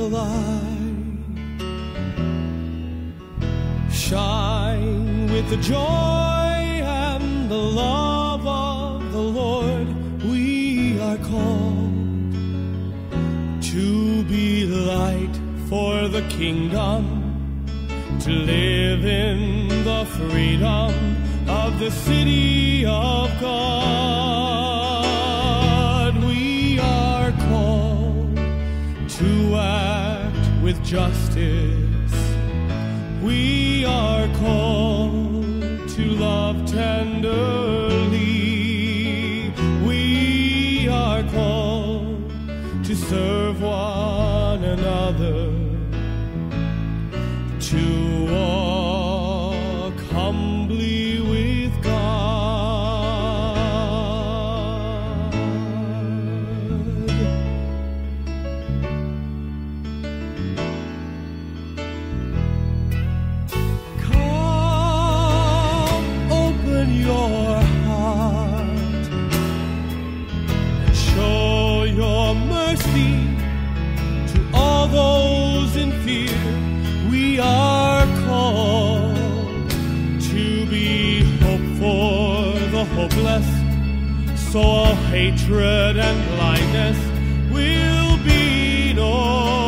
the light. Shine with the joy and the love of the Lord. We are called to be light for the kingdom, to live in the freedom of the city of God. We are called to justice. We are called to love tenderly. We are called to serve one another, so all hatred and blindness will be no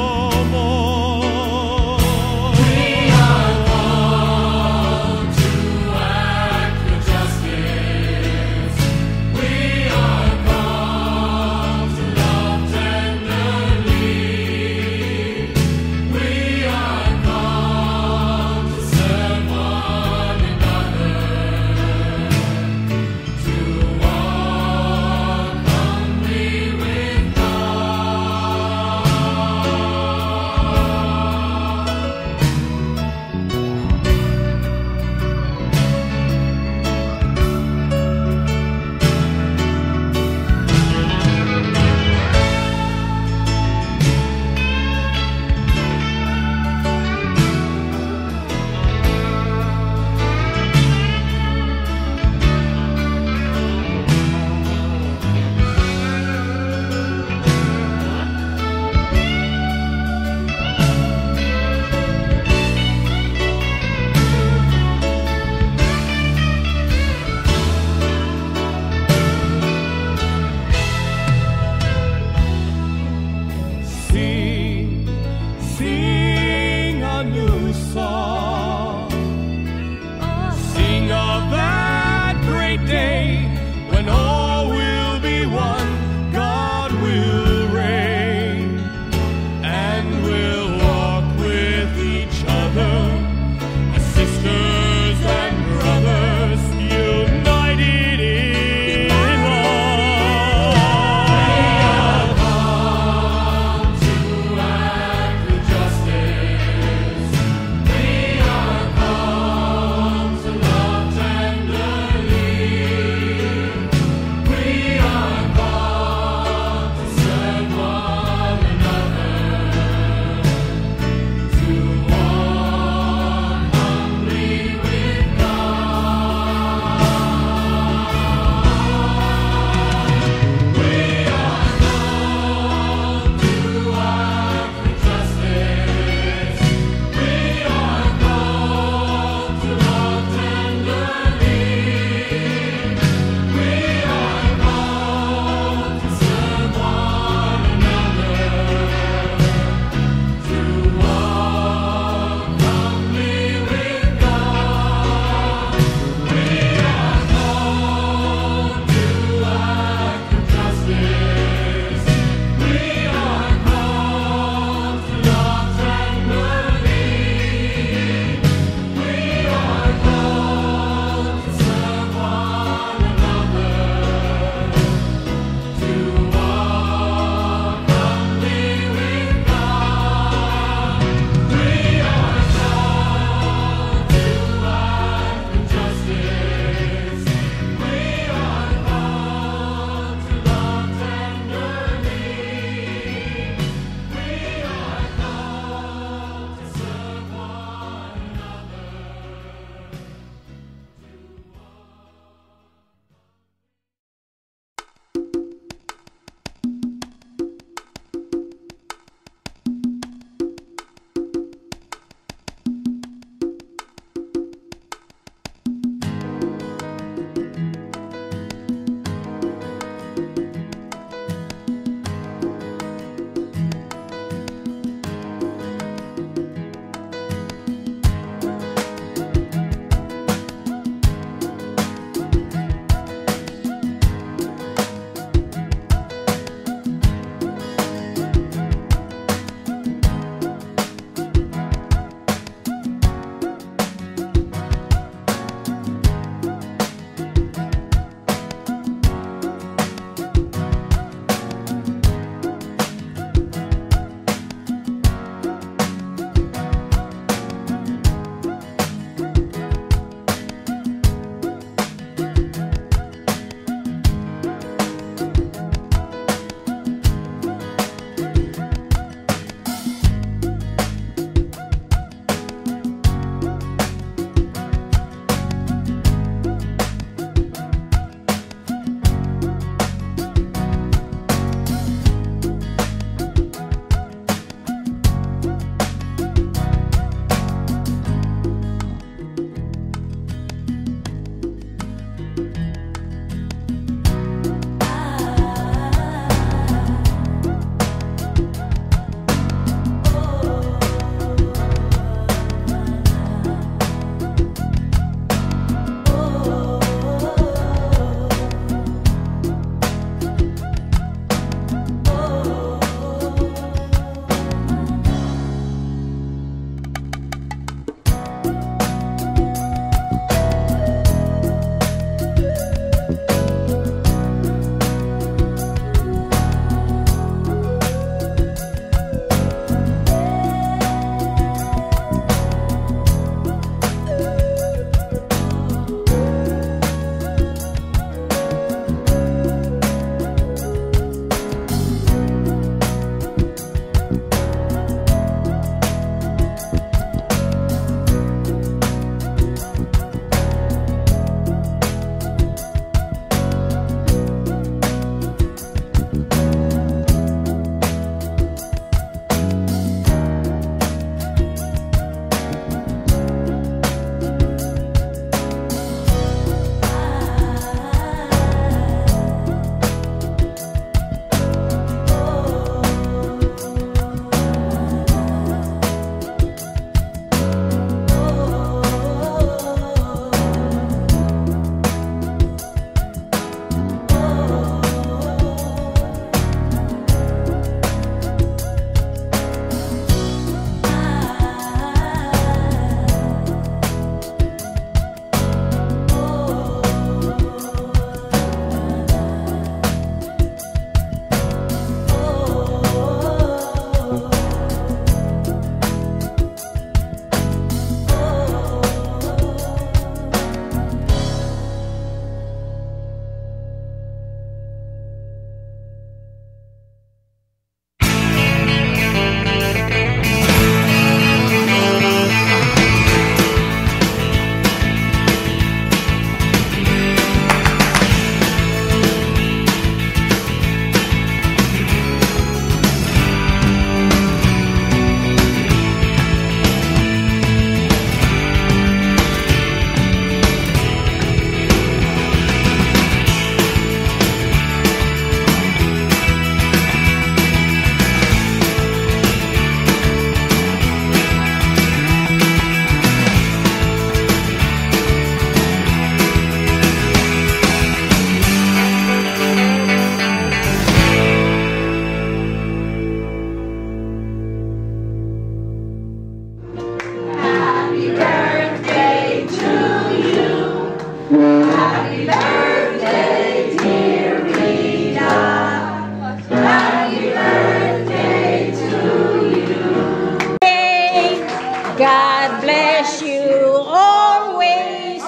God bless you always.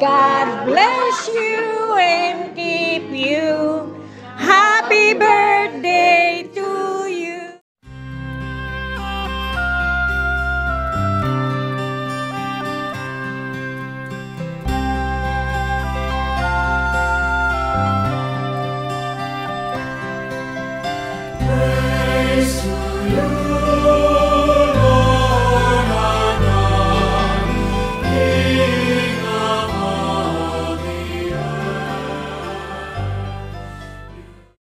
God bless you and keep you.